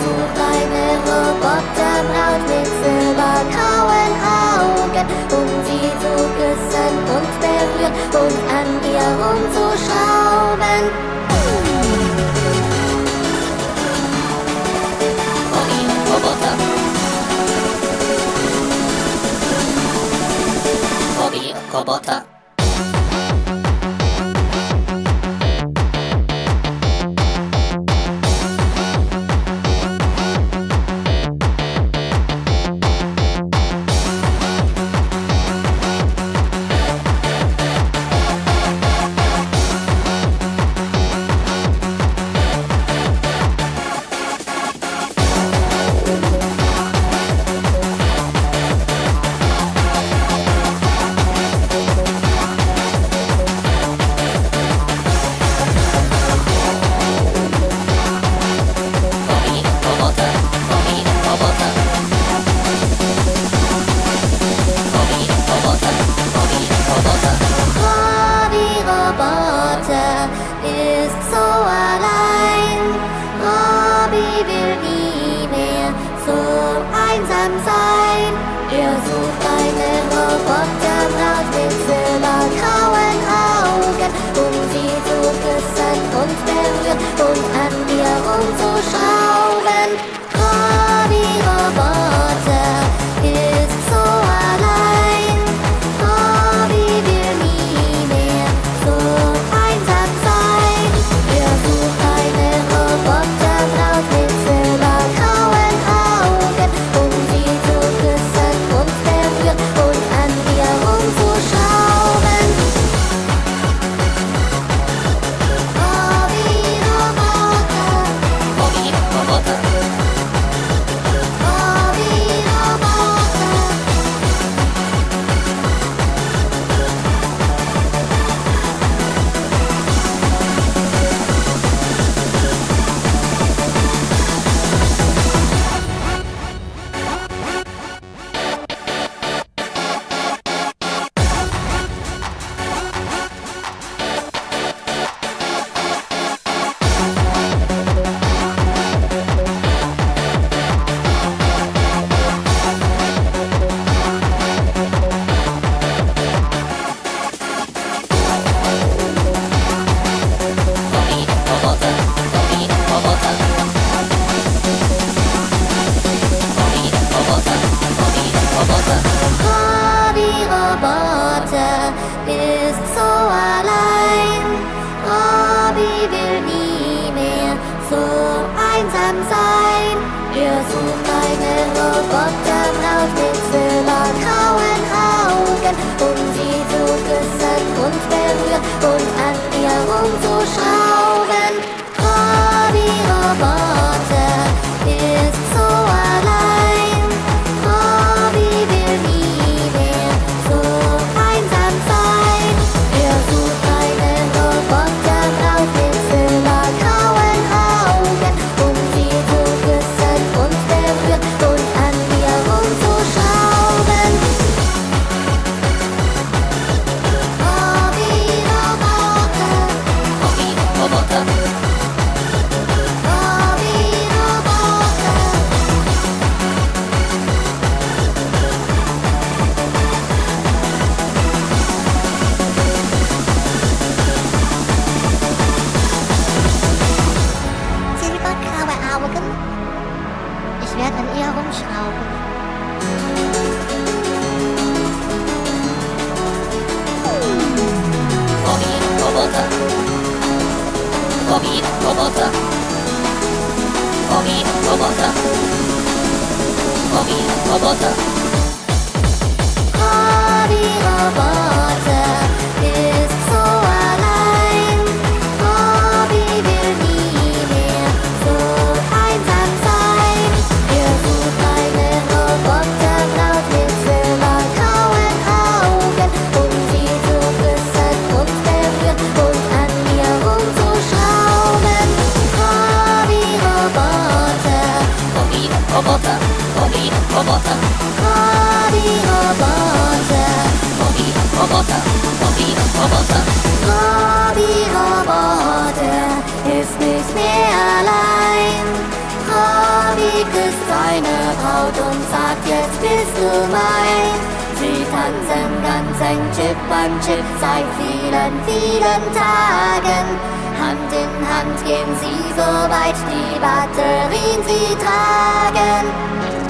sucht eine Roboterbraut mit silbergrauen Augen, um sie zu küssen und berühren und an ihr rumzuschrauben. Vor ihm Roboter. Vor ihr Roboter. こと but Gerät an ihr herumschrauben. Roboter. Robin, Roboter. Roboter. Roboter. Roboter. Seine Braut und sagt, jetzt bist du mein. Sie tanzen ganz eng Chip an Chip seit vielen, vielen Tagen. Hand in Hand gehen sie so weit, die Batterien sie tragen.